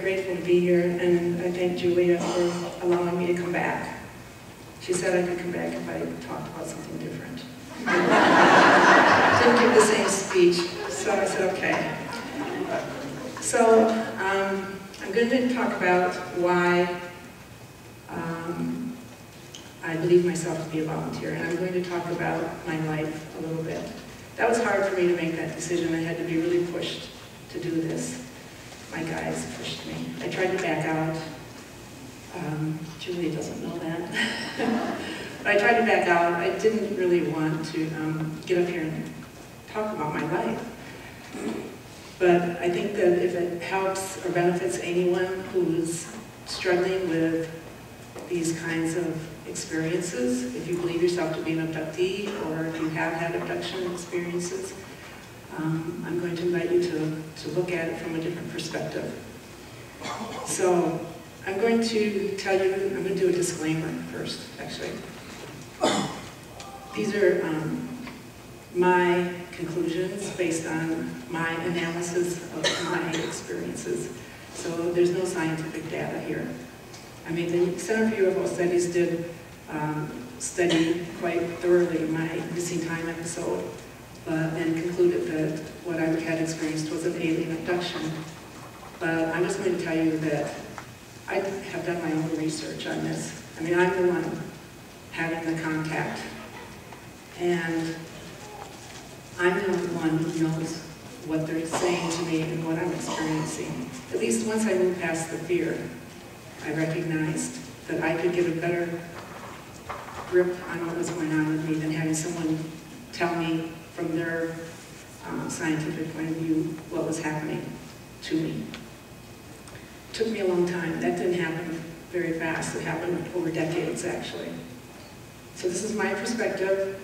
grateful to be here, and I thank Julia for allowing me to come back. She said I could come back if I talked about something different. Didn't give the same speech, so I said, okay. So, um, I'm going to talk about why um, I believe myself to be a volunteer, and I'm going to talk about my life a little bit. That was hard for me to make that decision. I had to be really pushed to do this. My guys pushed me. I tried to back out. Um, Julia doesn't know that. but I tried to back out. I didn't really want to um, get up here and talk about my life. But I think that if it helps or benefits anyone who's struggling with these kinds of experiences, if you believe yourself to be an abductee or if you have had abduction experiences, um, I'm going to invite you to, to look at it from a different perspective. So I'm going to tell you, I'm going to do a disclaimer first, actually. These are um, my conclusions based on my analysis of my experiences. So there's no scientific data here. I mean, the Center for UFO Studies did um, study quite thoroughly my missing time episode Uh, and concluded that what I had experienced was an alien abduction. But I'm just going to tell you that I have done my own research on this. I mean, I'm the one having the contact. And I'm the one who knows what they're saying to me and what I'm experiencing. At least once I moved past the fear, I recognized that I could get a better grip on what was going on with me than having someone tell me from their um, scientific point of view what was happening to me. It took me a long time. That didn't happen very fast. It happened over decades, actually. So this is my perspective.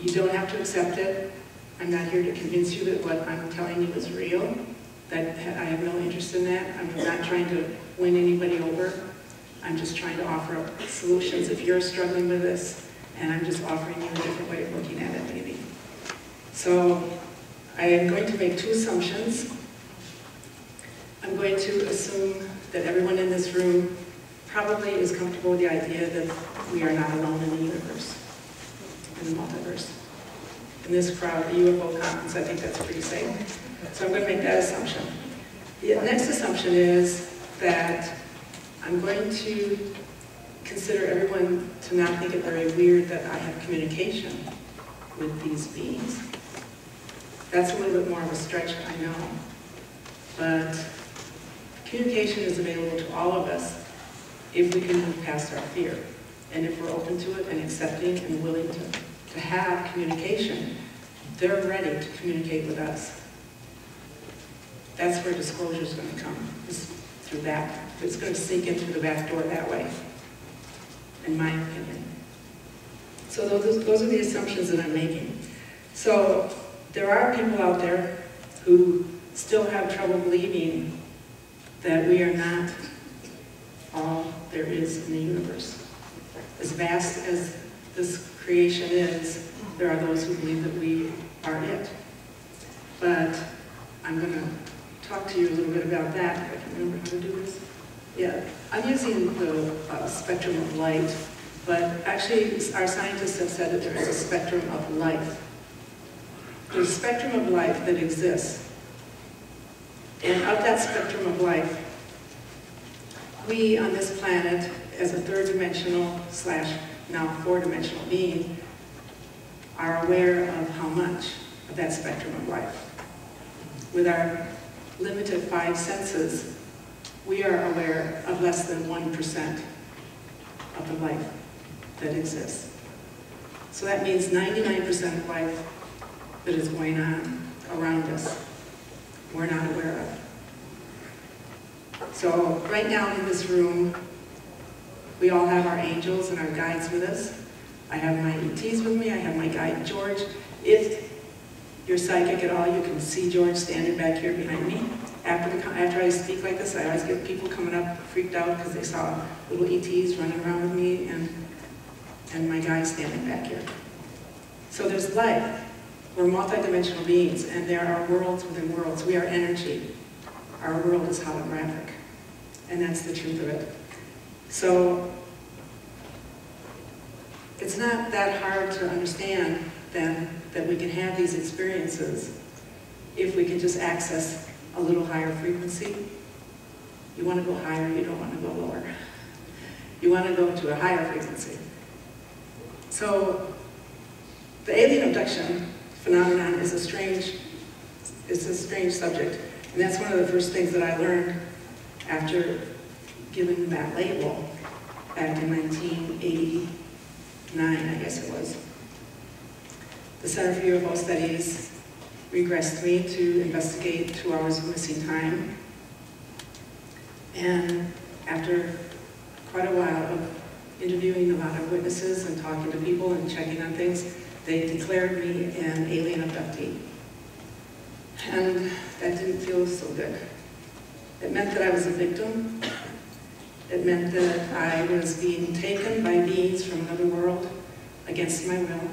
You don't have to accept it. I'm not here to convince you that what I'm telling you is real. That I have no interest in that. I'm not trying to win anybody over. I'm just trying to offer up solutions if you're struggling with this, and I'm just offering you a different way of looking at it, maybe. So I am going to make two assumptions. I'm going to assume that everyone in this room probably is comfortable with the idea that we are not alone in the universe, in the multiverse. In this crowd, the UFO conference, I think that's pretty safe. So I'm going to make that assumption. The next assumption is that I'm going to consider everyone to not think it very weird that I have communication with these beings. That's a little bit more of a stretch, I know. But communication is available to all of us if we can move past our fear. And if we're open to it and accepting and willing to, to have communication, they're ready to communicate with us. That's where disclosure is going to come, is through that. It's going to sink in through the back door that way, in my opinion. So those, those are the assumptions that I'm making. So there are people out there who still have trouble believing that we are not all there is in the universe. As vast as this creation is, there are those who believe that we are it. But I'm going to talk to you a little bit about that, I can remember how to do this. Yeah, I'm using the uh, spectrum of light, but actually our scientists have said that there is a spectrum of life. There's a spectrum of life that exists. And of that spectrum of life, we on this planet, as a third-dimensional slash now four-dimensional being, are aware of how much of that spectrum of life. With our limited five senses, we are aware of less than 1% of the life that exists. So that means 99% of life that is going on around us, we're not aware of. So right now in this room, we all have our angels and our guides with us. I have my ETs with me, I have my guide George. If you're psychic at all, you can see George standing back here behind me. After, the, after I speak like this, I always get people coming up freaked out because they saw little ETs running around with me and, and my guy standing back here. So there's life. We're multidimensional beings and there are worlds within worlds. We are energy. our world is holographic. And that's the truth of it. So it's not that hard to understand then that we can have these experiences if we can just access a little higher frequency. You want to go higher, you don't want to go lower. You want to go to a higher frequency. So the alien abduction phenomenon is a strange, it's a strange subject. And that's one of the first things that I learned after giving that label back in 1989, I guess it was. The Center for UFO Studies regressed me to investigate two hours of missing time. And after quite a while of interviewing a lot of witnesses and talking to people and checking on things, they declared me an alien abductee. And that didn't feel so good. It meant that I was a victim. It meant that I was being taken by beings from another world against my will.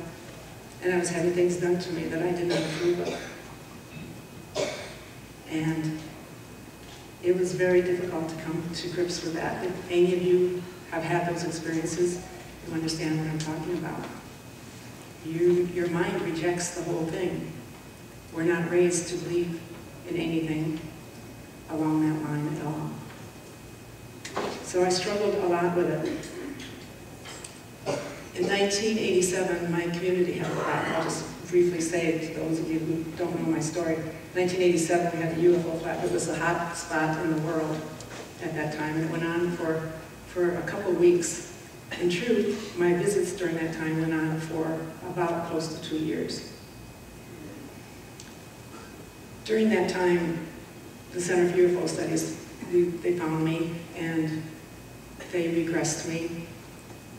And I was having things done to me that I did not approve of. And it was very difficult to come to grips with that. If any of you have had those experiences, you understand what I'm talking about. You, your mind rejects the whole thing. We're not raised to believe in anything along that line at all. So I struggled a lot with it. In 1987, my community a flat. I'll just briefly say to those of you who don't know my story. 1987, we had a UFO flap. It was a hot spot in the world at that time. And it went on for, for a couple weeks. In truth, my visits during that time went on for about close to two years. During that time, the Center for UFO Studies, they found me and they regressed me.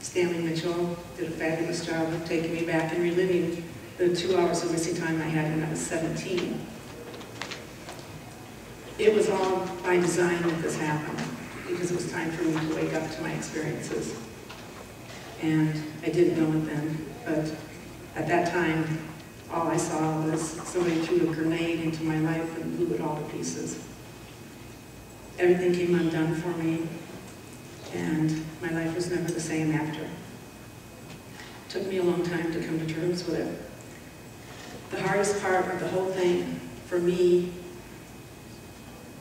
Stanley Mitchell did a fabulous job of taking me back and reliving the two hours of missing time I had when I was 17. It was all by design that this happened, because it was time for me to wake up to my experiences. And I didn't know it then, but at that time, all I saw was somebody threw a grenade into my life and blew it all to pieces. Everything came undone for me, and my life was never the same after. It took me a long time to come to terms with it. The hardest part of the whole thing for me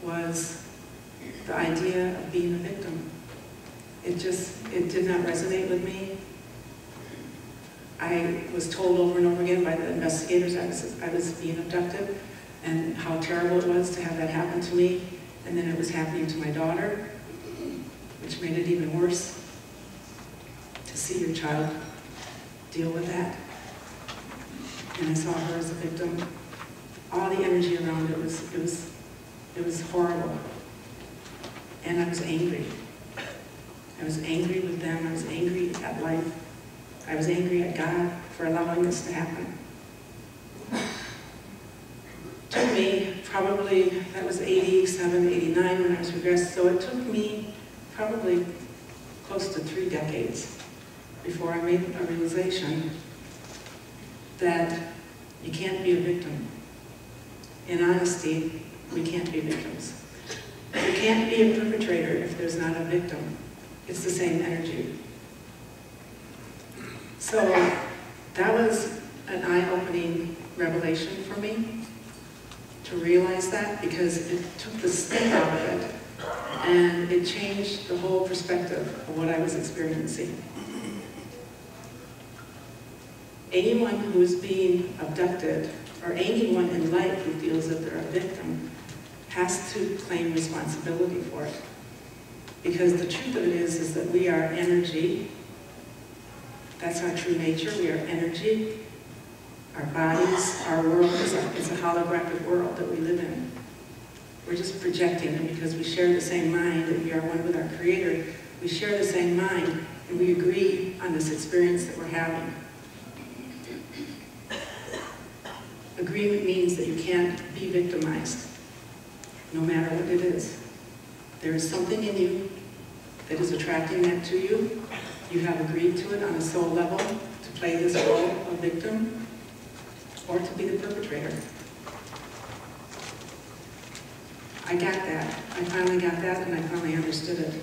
was the idea of being a victim. It just, it did not resonate with me. I was told over and over again by the investigators I was, I was being abducted and how terrible it was to have that happen to me. And then it was happening to my daughter, which made it even worse to see your child deal with that. And I saw her as a victim. All the energy around it was, it was, it was horrible. And I was angry. I was angry with them. I was angry at life. I was angry at God for allowing this to happen. took me probably, that was 87, 89 when I was regressed, so it took me probably close to three decades before I made a realization that you can't be a victim. In honesty, we can't be victims. You can't be a perpetrator if there's not a victim. It's the same energy. So that was an eye-opening revelation for me to realize that because it took the sting out of it and it changed the whole perspective of what I was experiencing. Anyone who is being abducted or anyone in life who feels that they're a victim has to claim responsibility for it. Because the truth of it is, is that we are energy that's our true nature. We are energy. Our bodies, our world is a, a holographic world that we live in. We're just projecting, and because we share the same mind and we are one with our Creator, we share the same mind and we agree on this experience that we're having. Agreement means that you can't be victimized, no matter what it is. There is something in you that is attracting that to you, you have agreed to it on a soul level to play this role of victim or to be the perpetrator. I got that. I finally got that and I finally understood it.